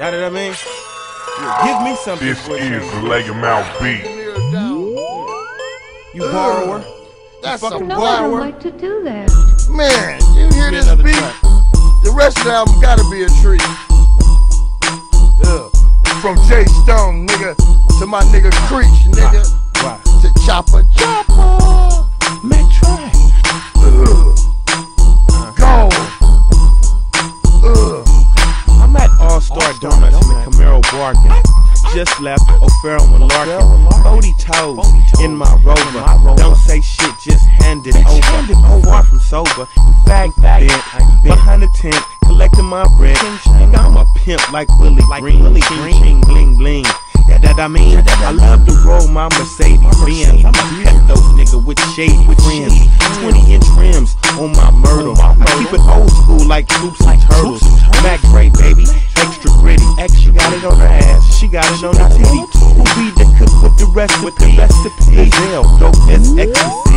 Got what I mean? Yeah, give me something This for is change. the Leg 'em Out beat. You borrower. That's fucking a No, I don't like to do that. Man, you hear this another beat? track. The rest of the album gotta be a treat. Yeah. From Jay Stone, nigga, to my nigga Creech, nigga, Why? to Chopper Chopper. Man, Donuts in the Camaro bargain. Just left O'Farrell and Larkin. 40 toes in my rover. Don't say shit, just hand it over. Far from sober. Fact, bent behind the tent, collecting my rent. Nigga, I'm a pimp like Willie Green. Ching, ching, bling, bling. Yeah, that I mean, I love to roll my Mercedes Benz. I'm a pesto nigga with shady friends. 20 inch rims on my myrtle. I keep it old school like troops and turtles. Mac Dre, baby, it on her titty. Who be the cook with the rest with the recipe? Gazelle, dope as ecstasy.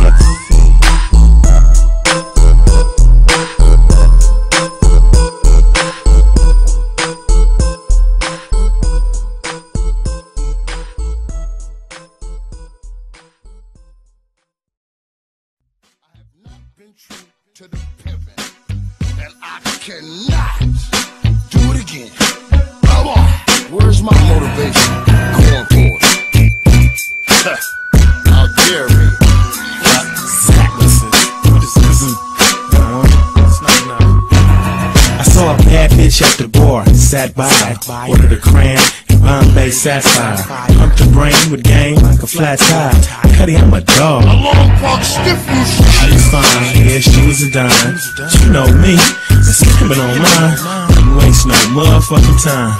to the pimpin', and I cannot bitch at the bar, sat by, ordered a cran and Bombay sapphire. Pumped the brain with game like a flat tire. Cuddy, I'm a dog. A Long Park stiff you She was fine, yeah, she was a dime. You know me, pimpin' on mine. Didn't waste no motherfucking time.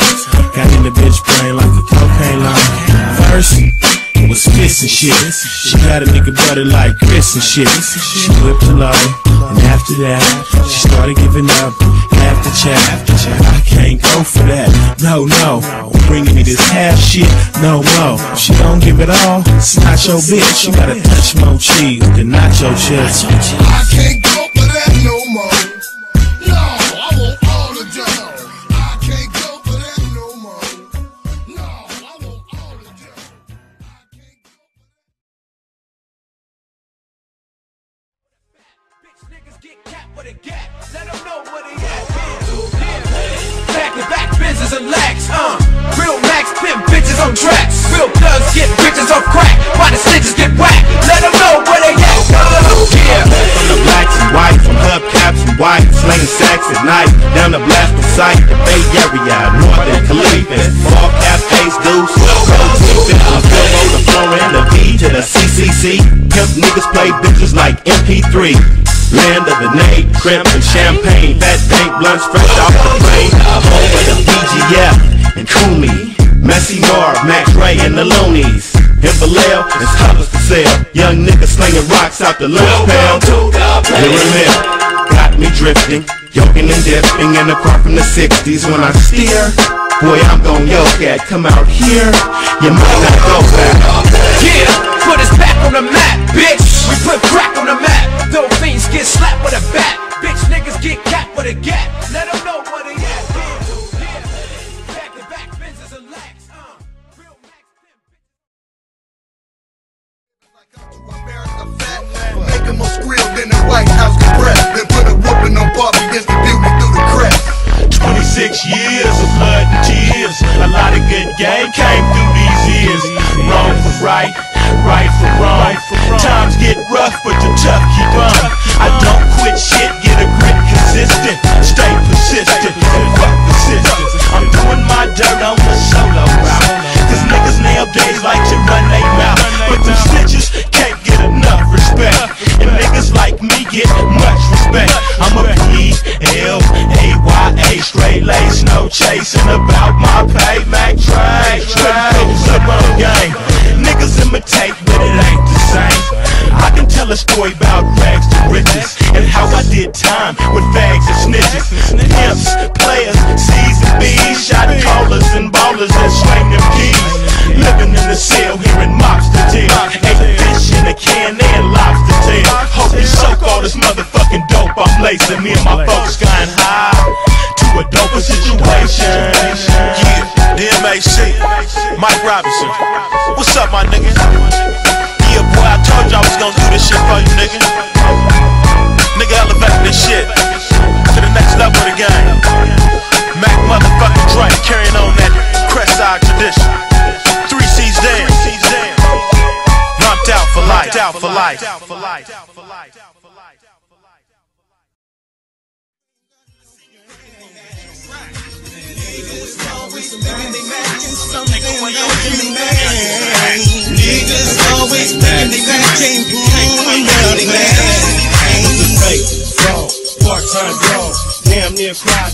Got in the bitch brain like a cocaine line. First, was fists and shit. She got a nigga butter like Chris and shit. She whipped her low, and after that, she started giving up half the chat. I can't go for that. No, no, bringing me this half shit. No more. She don't give it all. It's not your bitch. You gotta touch more cheese than nacho chips. I can't go niggas get. Let 'em know what they at. Back to back and uh. Real max pimp bitches on. Real thugs get bitches off crack. The snitches get whacked? Let 'em know where they at. Yeah. From the blacks whites, P3, land of the name, crimp and champagne, fat tank blunts fresh off the plane. I'm over the BGF and Kumi, Messy Marv, Max Ray and the Loonies. In Vallejo, it's hustlers for sale. Young niggas slinging rocks out the lunch the Lyric got me drifting, yoking and dipping, the car from the 60s when I steer. Boy, I'm gon' yoke at, come out here, you might not go back. Times get rough, but the tough keep on. And that slang them keys. Living in the cell, hearing mobster tales. Ate fish in a can and lobster tail. Hope you soak all this motherfucking dope I'm lacing. Me and my folks going high to a doper situation. Yeah. The MAC, Mike Robinson. What's up, my nigga? Yeah, boy, I told you I was gonna do this shit for you, nigga. Life. Out for life. Niggas always thinking they back ain't doing nothing, man. fake, fraud, part-time dog. Damn near cried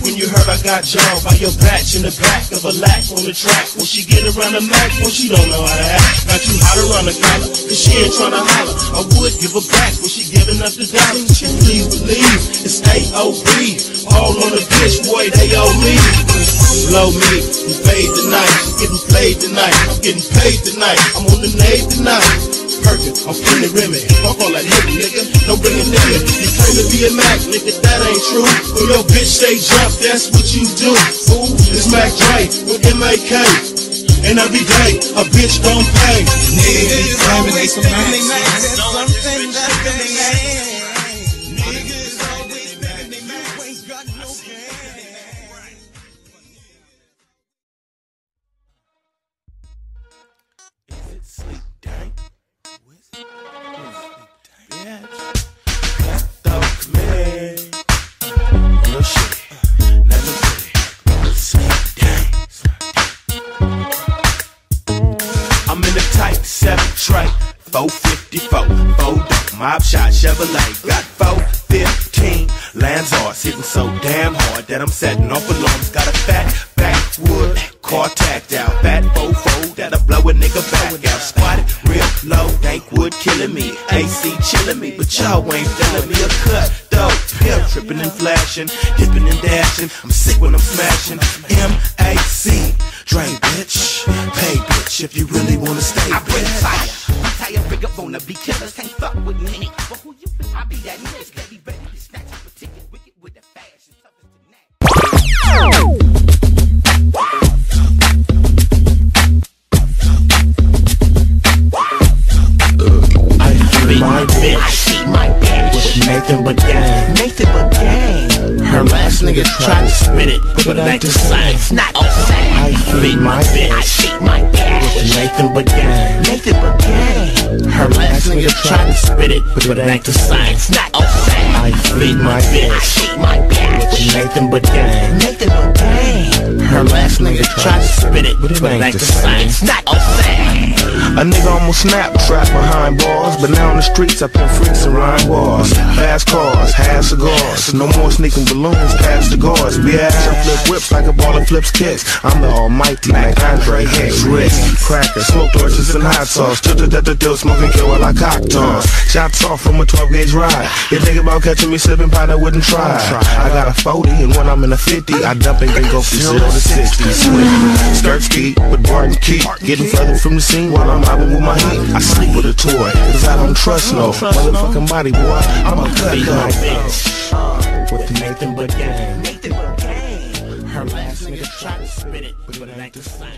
got jaw by your batch in the back of a lack on the track. When she get around the max, when she don't know how to act. Not too hot around the collar, cause she ain't tryna holler. I would give her back when she giving up the dollar. Please believe it's A.O.B. All on the bitch, boy, they owe me. Blow me, we fade tonight. I'm getting played tonight. I'm getting paid tonight. I'm on the nade tonight. Perkin, I'm finna Remy. Fuck all that nigga, nigga. Don't bring a nigga. You claim to be a Mac, nigga, that ain't true. When your bitch say jump, that's what you do. Fool, it's Mac Dre with M.A.K. And every day, a bitch gon' pay. Niggas always thinking they back there's something that they ain't. Niggas always thinking they back ain't got no game. Is it sleep 454, four dope, mob shot Chevrolet. Got 415 Lanzars hitting so damn hard that I'm setting off alarms. Got a fat backwood car tacked out. Fat fofo that'll blow a nigga back out. Squatted real low, dank wood killing me. AC chilling me, but y'all ain't feeling me. A cut though, pimp tripping and flashing, dipping and dashing. I'm sick when I'm smashing. M A C, drain bitch, pay bitch if you really wanna stay. I bring bitch. Fire. Big up, wanna be killers, can't fuck with me. But who you think? I be that nigga, steady ready to snatch up a ticket, wicked with the fashion, tough as the neck. My bitch I see my bitch. with Nathan but gang. Nathan but gang. Her last nigga tried to spit it, but it ain't the same. It's not the same. I feed my bitch, I see my bitch. with Nathan but gang. Nathan but gang. Her last nigga to spit it, but it ain't the same. It's not the same. I feed my bitch. I bitch see my bitch. with Nathan but gang. Nathan but gang. Her last nigga tried to spit it, but it ain't the same. It's not the same. Oh, a nigga almost snapped, trapped behind bars, but now on the streets up in freaks and rhyme bars. Fast cars, half cigars, no more sneaking balloons past the guards. Bitch, I flip whips like a ball baller flips kicks. I'm the almighty Mac Andre Hicks. Wrist, crackers, smoke torches and hot sauce. Till the death of deal, smoking kill while I cock toss. Shots off from a 12 gauge ride. You think about catching me sipping pot, I wouldn't try. I got a 40, and when I'm in a 50, I dump and then go from 0 to 60. Swift. Skirt ski with Barton Key. Getting further from the scene while I'm mobbing with my heat. I sleep with a toy, cause I don't trust no motherfucking body, boy. I'm a cut my bitch. Uh, with Nathan but gang. Nathan but gang. Her last nigga tried to spit it, but it ain't the same.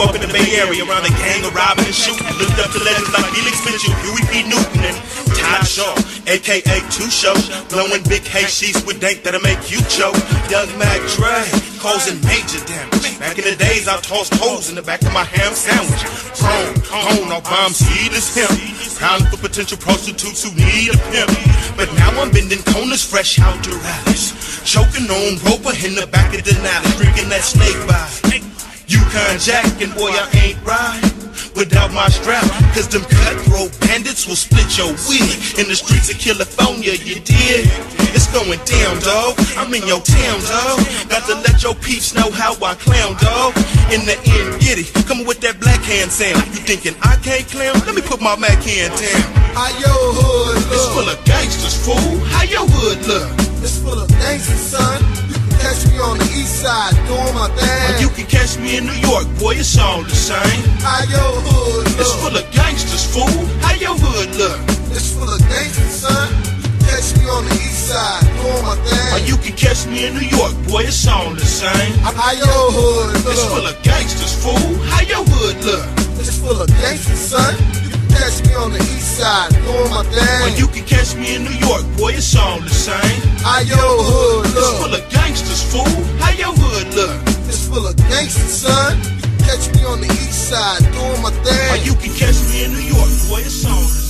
Up in the Bay Area around a gang of robbing and shooting. Looked up to legends like Felix Mitchell, Huey P. Newton, and Todd Shaw, aka Too Short. Blowing big hay sheets with dank that'll make you choke. Young Mac Dre, causing major damage. Back in the days, I tossed holes in the back of my ham sandwich. Prone, hone, off bomb seedless hemp. Pound for potential prostitutes who need a pimp. But now I'm bending corners fresh out to rallies. Choking on roper in the back of the Denali, drinking that snakebite. Yukon Jack, and boy, I ain't right without my strap. Cause them cutthroat bandits will split your wig in the streets of California, you did. It's going down, dog. I'm in your town, dog. Got to let your peeps know how I clown, dog. In the end, get it. Coming with that black hand sound. You thinking I can't clown? Let me put my Mac hand down. How your hood look? It's full of gangsters, fool. How your hood look? It's full of gangsters, son. You can catch me on the east side doing my thing. Or You can catch me in New York, boy, it's all the same. How your hood look? It's full of gangsters, fool. How your hood look? It's full of gangsters, son. You catch me on the east side doing my thing. Or you can can catch me in New York, boy, it's all the same. How your hood look? It's full of gangsters, fool. How your hood look? It's full of gangsters, son. On the east side doing my When thing. you can catch me in New York, boy, it's all the same. How your hood look? It's full of gangsters, fool. How your hood look? It's full of gangsters, son. You can catch me on the east side doing my Or thing. you can catch me in New York, boy, it's all the same.